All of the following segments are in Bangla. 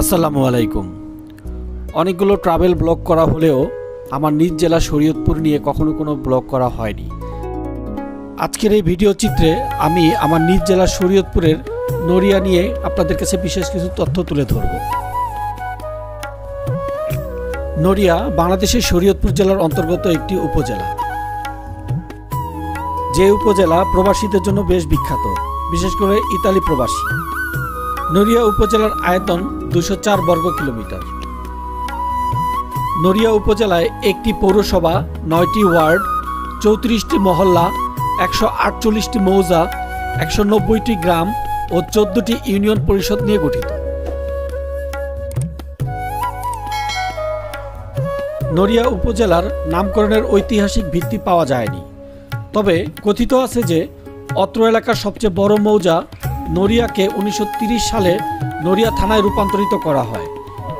আসসালামু আলাইকুম। অনেকগুলো ট্রাভেল ব্লগ করা হলেও আমার নিজ জেলা শরীয়তপুর নিয়ে কখনো কোনো ব্লগ করা হয়নি। আজকের এই ভিডিও চিত্রে আমি আমার নিজ জেলা শরীয়তপুরের নড়িয়া নিয়ে আপনাদের কাছে বিশেষ কিছু তথ্য তুলে ধরব। নড়িয়া বাংলাদেশের শরীয়তপুর জেলার অন্তর্গত একটি উপজেলা। যে উপজেলা প্রবাসীদের জন্য বেশ বিখ্যাত, বিশেষ করে ইতালি প্রবাসী। নড়িয়া উপজেলার আয়তন দুশো বর্গ কিলোমিটার। নড়িয়া উপজেলায় একটি পৌরসভা, নয়টি ওয়ার্ড, চৌত্রিশটি মহল্লা, একশো আটচল্লিশটি মৌজা, একশো গ্রাম ও চোদ্দটি ইউনিয়ন পরিষদ নিয়ে গঠিত। নড়িয়া উপজেলার নামকরণের ঐতিহাসিক ভিত্তি পাওয়া যায়নি। তবে কথিত আছে যে, অত্র এলাকার সবচেয়ে বড় মৌজা নড়িয়াকে উনিশশো সালে নড়িয়া থানায় রূপান্তরিত করা হয়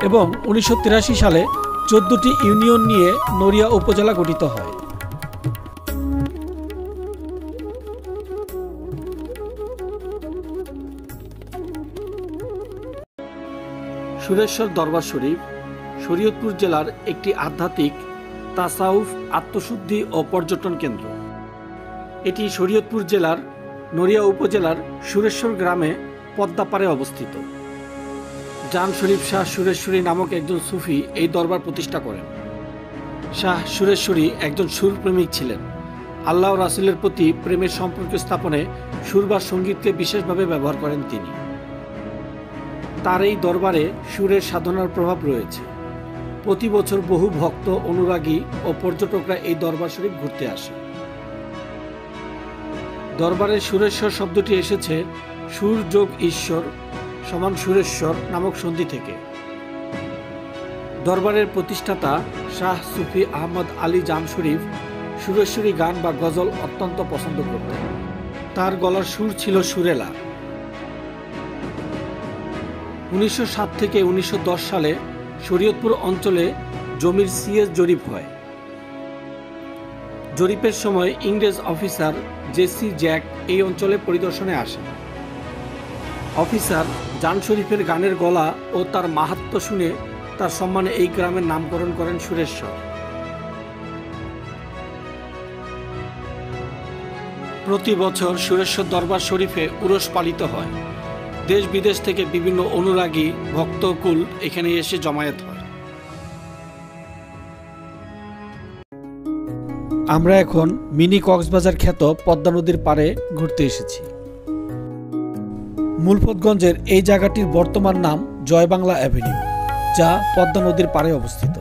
এবং উনিশশো তিরাশি সালে চোদ্দটি ইউনিয়ন নিয়ে নড়িয়া উপজেলা গঠিত হয়। সুরেশ্বর দরবার শরীফ, শরীয়তপুর জেলার একটি আধ্যাত্মিক, তাসাউফ, আত্মশুদ্ধি ও পর্যটন কেন্দ্র। এটি শরীয়তপুর জেলার নড়িয়া উপজেলার সুরেশ্বর গ্রামে পদ্মাপাড়ে অবস্থিত। জান শরীফ শাহ সুরেশ্বরী নামক একজন সুফি এই দরবার প্রতিষ্ঠা করেন। শাহ সুরেশ্বরী একজন সুরপ্রেমিক ছিলেন। আল্লাহ রাসুলের প্রতি প্রেমের সম্পর্ক স্থাপনে সুর বা সঙ্গীতকে বিশেষভাবে ব্যবহার করেন তিনি। তার এই দরবারে সুরের সাধনার প্রভাব রয়েছে। প্রতি বছর বহু ভক্ত, অনুরাগী ও পর্যটকরা এই দরবার শরীফ ঘুরতে আসে। দরবারের সুরেশ্বর শব্দটি এসেছে, সুর যোগ ঈশ্বর সমান সুরেশ্বর নামক সন্ধি থেকে। দরবারের প্রতিষ্ঠাতা শাহ সুফি আহমদ আলী জাম শরীফ সুরেশ্বরী গান বা গজল অত্যন্ত পছন্দ করতেন। তার গলার সুর ছিল সুরেলা। উনিশশো সাত থেকে উনিশশো দশ সালে শরীয়তপুর অঞ্চলে জমির সিএস জরিপ হয়। জরিপের সময় ইংরেজ অফিসার জেসি জ্যাক এই অঞ্চলে পরিদর্শনে আসেন। অফিসার জান শরীফের গানের গলা ও তার মাহাত্ম শুনে তার সম্মানে এই গ্রামের নামকরণ করেন সুরেশ্বর। প্রতি বছর সুরেশ্বর দরবার শরীফে উরস পালিত হয়। দেশ বিদেশ থেকে বিভিন্ন অনুরাগী ভক্তকুল এখানে এসে জমায়েত হয়। আমরা এখন মিনি কক্সবাজার খ্যাত পদ্মা নদীর পাড়ে ঘুরতে এসেছি। মূলপতগঞ্জের এই জায়গাটির বর্তমান নাম জয়বাংলা অ্যাভিনিউ, যা পদ্মা নদীর পাড়ে অবস্থিত।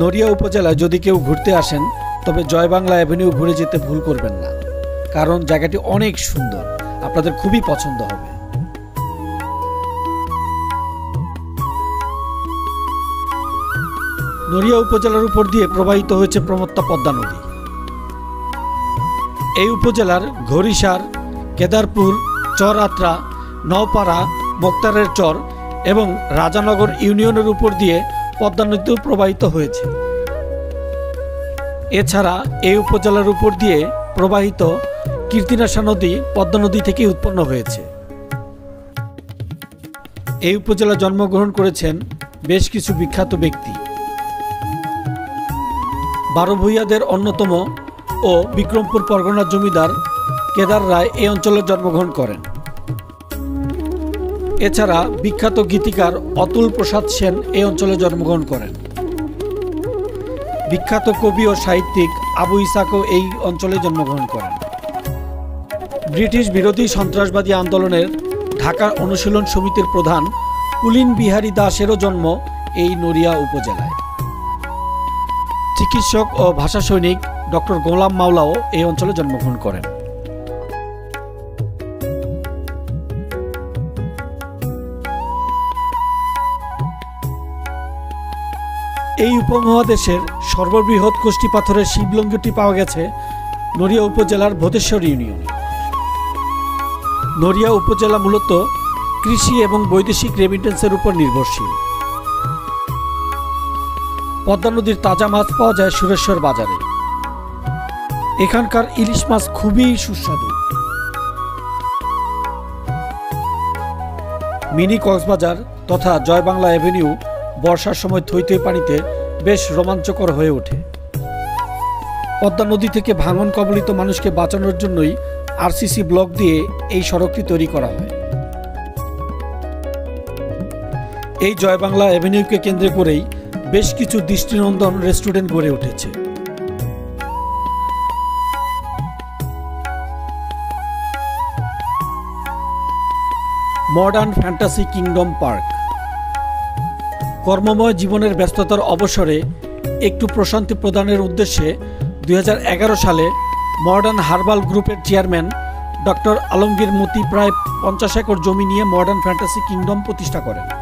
নড়িয়া উপজেলায় যদি কেউ ঘুরতে আসেন, তবে জয়বাংলা অ্যাভিনিউ ঘুরে যেতে ভুল করবেন না, কারণ জায়গাটি অনেক সুন্দর, আপনাদের খুবই পছন্দ হবে। নড়িয়া উপজেলার উপর দিয়ে প্রবাহিত হয়েছে প্রমত্তা পদ্মা নদী। এই উপজেলার ঘড়িসার কেদারপুর, চরআত্রা, নওপাড়া, মোক্তারের চর এবং রাজানগর ইউনিয়নের উপর দিয়ে পদ্মা নদীও প্রবাহিত হয়েছে। এছাড়া এই উপজেলার উপর দিয়ে প্রবাহিত কীর্তিনাশা নদী পদ্মা নদী থেকে উৎপন্ন হয়েছে। এই উপজেলা জন্মগ্রহণ করেছেন বেশ কিছু বিখ্যাত ব্যক্তি। বারো অন্যতম ও বিক্রমপুর পরগনার জমিদার কেদার রায় এই অঞ্চলে জন্মগ্রহণ করেন। এছাড়া বিখ্যাত গীতিকার অতুল প্রসাদ সেন এই অঞ্চলে জন্মগ্রহণ করেন। বিখ্যাত কবি ও সাহিত্যিক আবু ইসাকও এই অঞ্চলে জন্মগ্রহণ করেন। ব্রিটিশ বিরোধী সন্ত্রাসবাদী আন্দোলনের ঢাকা অনুশীলন সমিতির প্রধান কুলিন বিহারী দাসেরও জন্ম এই নড়িয়া উপজেলায়। চিকিৎসক ও ভাষা সৈনিক ডক্টর গোলাম মাওলাও এই অঞ্চলে জন্মগ্রহণ করেন। এই উপমহাদেশের সর্ববৃহৎ কোষ্ঠী পাথরের শিবলঙ্গটি পাওয়া গেছে নড়িয়া উপজেলার ভোতেশ্বর ইউনিয়নে। নড়িয়া উপজেলা মূলত কৃষি এবং বৈদেশিক রেমিটেন্সের উপর নির্ভরশীল। পদ্মা নদীর তাজা মাছ পাওয়া যায় সুরেশ্বর বাজারে। এখানকার ইলিশ মাছ খুবই সুস্বাদু। মিনি কক্সবাজার তথা জয়বাংলা অ্যাভিনিউ বর্ষার সময় থই পানিতে বেশ রোমাঞ্চকর হয়ে ওঠে। পদ্মা নদী থেকে ভাঙন কবলিত মানুষকে বাঁচানোর জন্যই আরসিসি ব্লক দিয়ে এই সড়কটি তৈরি করা হয়। এই জয়বাংলা অ্যাভিনিউকে কেন্দ্র করেই বেশ কিছু দৃষ্টিনন্দন রেস্টুরেন্ট গড়ে উঠেছে। Modern fantasy kingdom park. কর্মময় জীবনের ব্যস্ততার অবসরে একটু প্রশান্তি প্রদানের উদ্দেশ্যে দু হাজার এগারো সালে মডার্ন হার্বাল গ্রুপের চেয়ারম্যান ডক্টর আলমগীর মতি প্রায় পঞ্চাশ একর জমি নিয়ে মডার্ন ফ্যান্টাসি কিংডম প্রতিষ্ঠা করেন।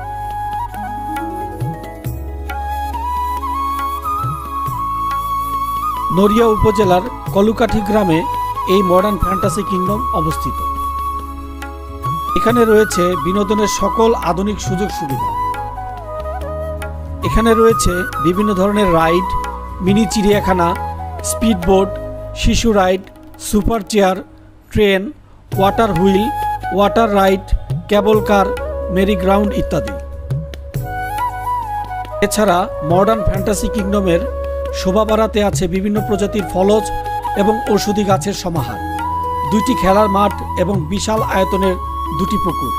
নড়িয়া উপজেলার কলুকাঠি গ্রামে এই মডার্ন ফ্যান্টাসি কিংডম অবস্থিত। এখানে রয়েছে বিনোদনের সকল আধুনিক সুযোগ সুবিধা। এখানে রয়েছে বিভিন্ন ধরনের রাইড মিনি চিড়িয়াখানা স্পিডবোট শিশু ride super chair train water wheel water ride cable car merry go round ইত্যাদি। এছাড়া মডার্ন ফ্যান্টাসি কিংডমের শোভা বাড়াতে আছে বিভিন্ন প্রজাতির ফলজ এবং ঔষধি গাছের সমাহার। দুইটি খেলার মাঠ এবং বিশাল আয়তনের দুটি পুকুর।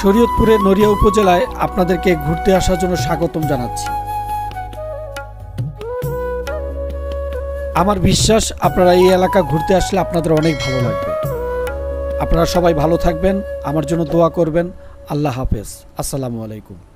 শরীয়তপুরের নড়িয়া উপজেলায় আপনাদেরকে ঘুরতে আসার জন্য স্বাগতম জানাচ্ছি। আমার বিশ্বাস আপনারা এই এলাকা ঘুরতে আসলে আপনাদের অনেক ভালো লাগবে। আপনারা সবাই ভালো থাকবেন, আমার জন্য দোয়া করবেন। আল্লাহ হাফেজ। আসসালামু আলাইকুম।